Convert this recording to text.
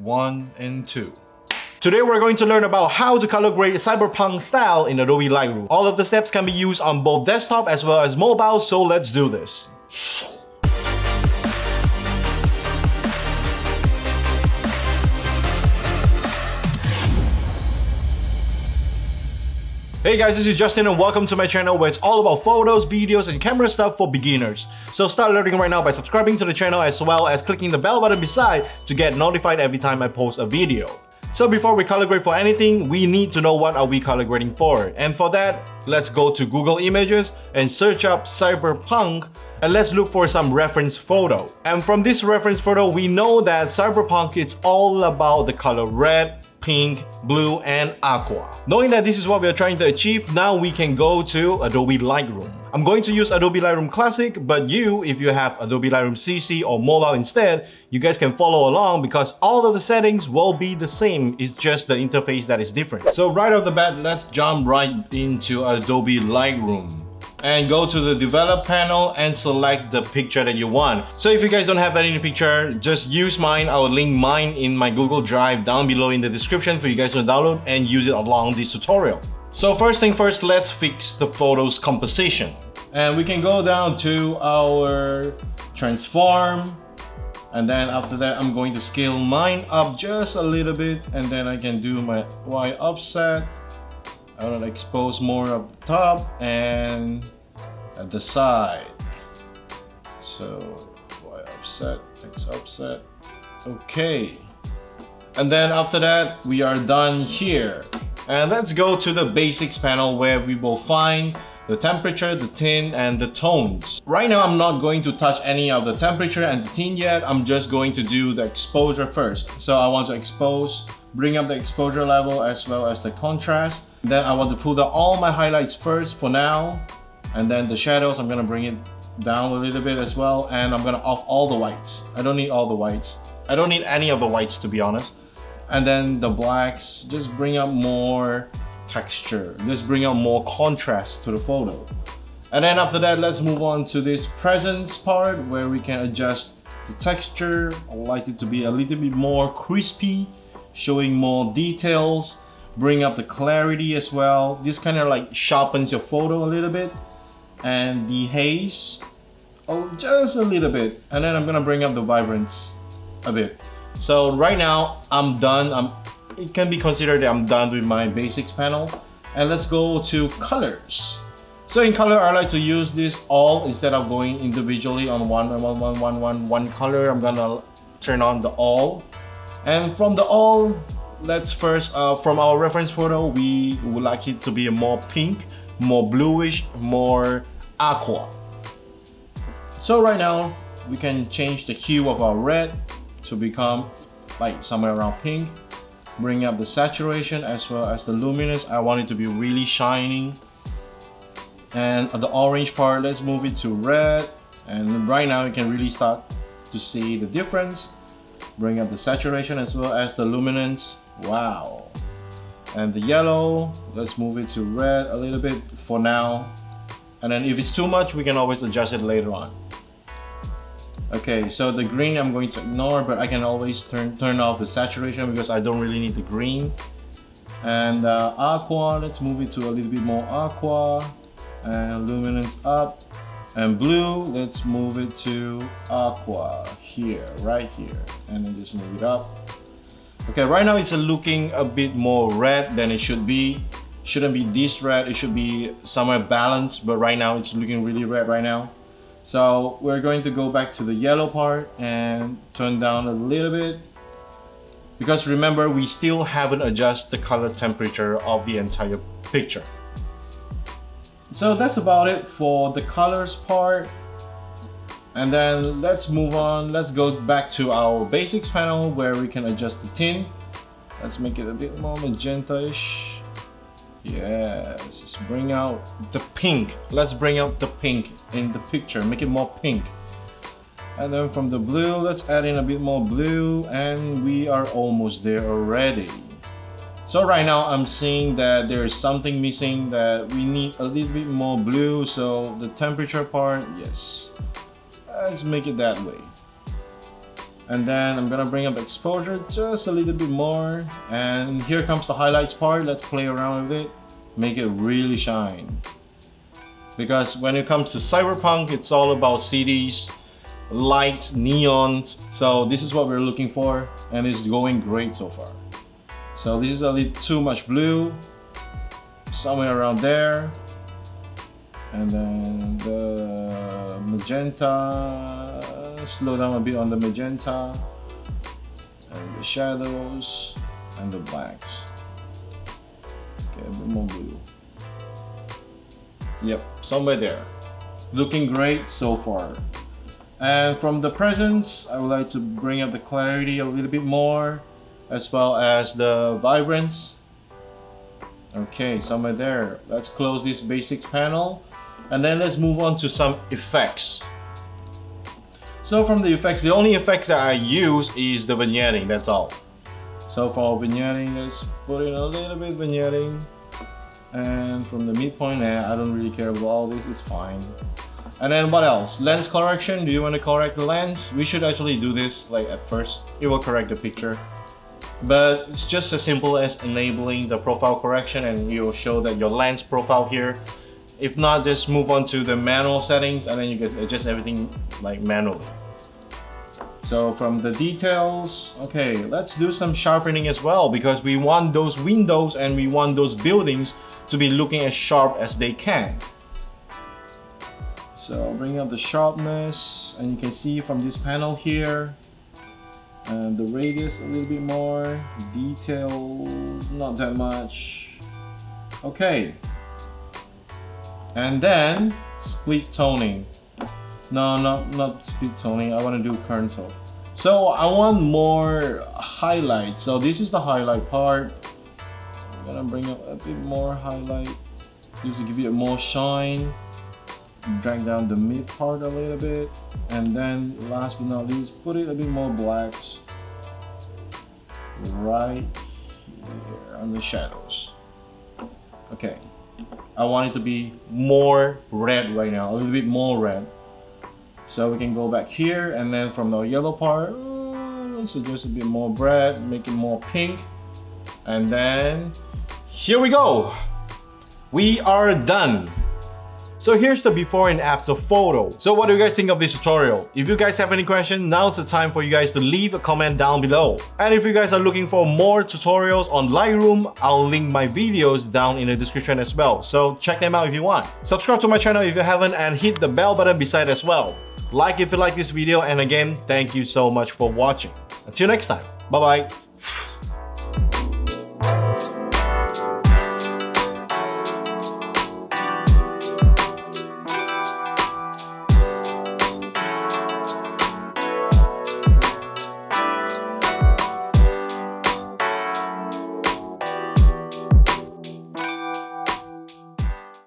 one and two. Today we're going to learn about how to color grade cyberpunk style in Adobe Lightroom. All of the steps can be used on both desktop as well as mobile, so let's do this. Hey guys, this is Justin and welcome to my channel where it's all about photos, videos, and camera stuff for beginners. So start learning right now by subscribing to the channel as well as clicking the bell button beside to get notified every time I post a video. So before we color grade for anything, we need to know what are we color grading for. And for that, let's go to Google Images and search up Cyberpunk and let's look for some reference photo. And from this reference photo, we know that Cyberpunk is all about the color red, pink, blue, and aqua. Knowing that this is what we are trying to achieve, now we can go to Adobe Lightroom. I'm going to use Adobe Lightroom Classic, but you, if you have Adobe Lightroom CC or mobile instead, you guys can follow along because all of the settings will be the same, it's just the interface that is different. So right off the bat, let's jump right into Adobe Lightroom and go to the develop panel and select the picture that you want. So if you guys don't have any picture, just use mine. I will link mine in my Google Drive down below in the description for you guys to download and use it along this tutorial. So first thing first, let's fix the photo's composition. And we can go down to our transform. And then after that, I'm going to scale mine up just a little bit. And then I can do my Y offset I want to expose more of the top and at the side. So Y offset, X offset. Okay. And then after that, we are done here. And let's go to the basics panel where we will find the temperature, the tint, and the tones. Right now, I'm not going to touch any of the temperature and the tint yet. I'm just going to do the exposure first. So I want to expose, bring up the exposure level as well as the contrast. Then I want to pull down all my highlights first for now. And then the shadows, I'm gonna bring it down a little bit as well. And I'm gonna off all the whites. I don't need all the whites. I don't need any of the whites to be honest. And then the blacks, just bring up more texture. Just bring out more contrast to the photo. And then after that, let's move on to this presence part where we can adjust the texture. I like it to be a little bit more crispy, showing more details bring up the clarity as well. This kind of like sharpens your photo a little bit. And the haze, oh, just a little bit. And then I'm gonna bring up the vibrance a bit. So right now, I'm done. I'm, it can be considered that I'm done with my basics panel. And let's go to colors. So in color, I like to use this all instead of going individually on one, one, one, one, one, one color. I'm gonna turn on the all. And from the all, let's first, uh, from our reference photo, we would like it to be more pink, more bluish, more aqua. So right now, we can change the hue of our red to become like somewhere around pink. Bring up the saturation as well as the luminance. I want it to be really shining. And the orange part, let's move it to red. And right now you can really start to see the difference. Bring up the saturation as well as the luminance. Wow. And the yellow, let's move it to red a little bit for now. And then if it's too much, we can always adjust it later on. Okay, so the green I'm going to ignore, but I can always turn, turn off the saturation because I don't really need the green. And uh, aqua, let's move it to a little bit more aqua. And luminance up. And blue, let's move it to aqua here, right here. And then just move it up. Okay, right now it's looking a bit more red than it should be. Shouldn't be this red, it should be somewhere balanced, but right now it's looking really red right now. So we're going to go back to the yellow part and turn down a little bit. Because remember, we still haven't adjusted the color temperature of the entire picture. So that's about it for the colors part. And then let's move on. Let's go back to our basics panel where we can adjust the tint. Let's make it a bit more magenta-ish. Yes, just bring out the pink. Let's bring out the pink in the picture, make it more pink. And then from the blue, let's add in a bit more blue and we are almost there already. So right now I'm seeing that there is something missing that we need a little bit more blue. So the temperature part, yes, let's make it that way. And then I'm gonna bring up the exposure just a little bit more. And here comes the highlights part. Let's play around with it. Make it really shine. Because when it comes to cyberpunk, it's all about cities, lights, neons. So this is what we're looking for and it's going great so far. So this is a little too much blue, somewhere around there. And then the magenta, slow down a bit on the magenta. And the shadows and the blacks. Okay, a bit more blue. Yep, somewhere there. Looking great so far. And from the presence, I would like to bring up the clarity a little bit more, as well as the vibrance. Okay, somewhere there. Let's close this basics panel, and then let's move on to some effects. So from the effects, the only effects that I use is the vignetting, that's all. So for vignetting, let's put in a little bit vignetting. And from the midpoint, eh, I don't really care about all this, it's fine. And then what else? Lens correction, do you want to correct the lens? We should actually do this like at first. It will correct the picture. But it's just as simple as enabling the profile correction and you'll show that your lens profile here. If not, just move on to the manual settings and then you can adjust everything like manually. So from the details, okay, let's do some sharpening as well because we want those windows and we want those buildings to be looking as sharp as they can. So bring up the sharpness and you can see from this panel here and the radius a little bit more, details not that much. Okay. And then split toning. No, not, not split toning, I want to do current tone. So I want more highlights. So this is the highlight part. I'm gonna bring up a bit more highlight just to give you more shine drag down the mid part a little bit and then last but not least put it a bit more blacks right here on the shadows. Okay. I want it to be more red right now a little bit more red. So we can go back here and then from the yellow part let's suggest a bit more red make it more pink. And then here we go. We are done so here's the before and after photo. So what do you guys think of this tutorial? If you guys have any questions, now's the time for you guys to leave a comment down below. And if you guys are looking for more tutorials on Lightroom, I'll link my videos down in the description as well. So check them out if you want. Subscribe to my channel if you haven't and hit the bell button beside as well. Like if you like this video and again, thank you so much for watching. Until next time, bye bye.